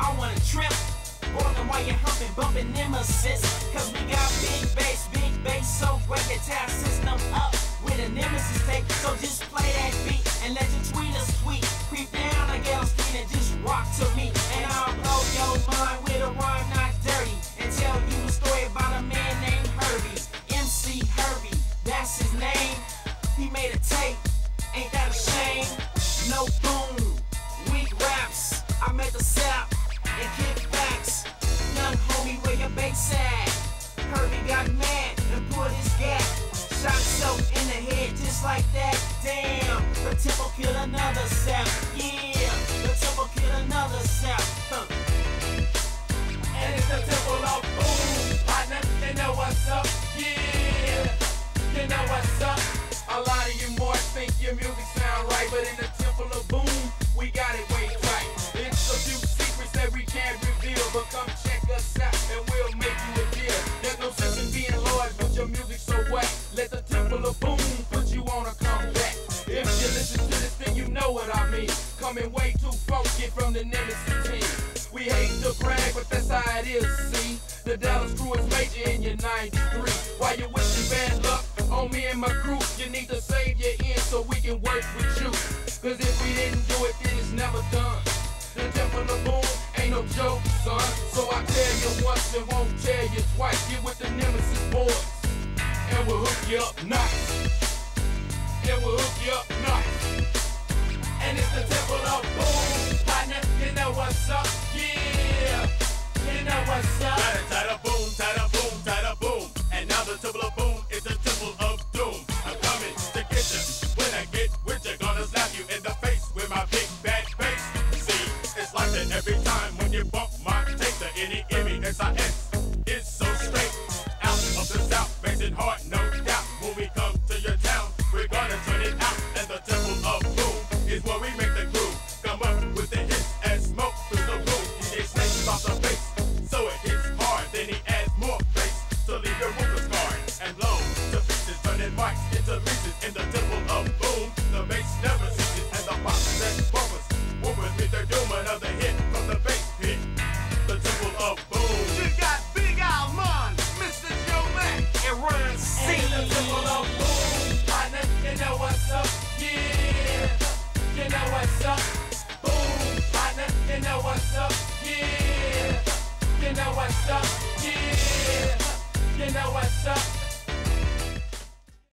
I wanna trip. Walking while you're humping, bumping nemesis. Cause we got big bass, big bass, so break the tap system up with a nemesis tape. So just play that beat and let your tweeters tweet. Creep down a gale screen and just rock to me. At? Herbie got mad and his gap. Shot himself in the head just like that. Damn, the another. Yeah, the another. Huh. And it's the temple of boom, partner. You know what's up? Yeah, you know what's up. A lot of you more think your music sound right, but in the know what I mean. Coming way too funky from the Nemesis team. We hate to brag, but that's how it is, see? The Dallas crew is major in your 93. While you wishing bad luck on me and my crew, you need to save your end so we can work with you. Cause if we didn't do it, then it's never done. The temple of boom ain't no joke, son. So I tell you once and won't tell you twice. Get with the Nemesis boys, and we'll hook you up nice. And we'll hook you up you know what's up. Tada, tada, boom, tada, boom, tada, boom. And now the temple of boom is the temple of doom. I'm coming to get you. When I get with gonna slap you in the face with my big bad bass. See, it's like that every time when you bump my. The N-E-M-E-S-I-S is It's reason in the temple of boom. The never and the pops and bumpers. Their doom another hit from the bass. The temple of boom. You got Big Al Mr. Joe Mack, and Ron C. The temple of boom. Partner, you know what's up. Yeah. You know what's up. Boom. Partner, you know what's up. Yeah. You know what's up. Yeah. You know what's up.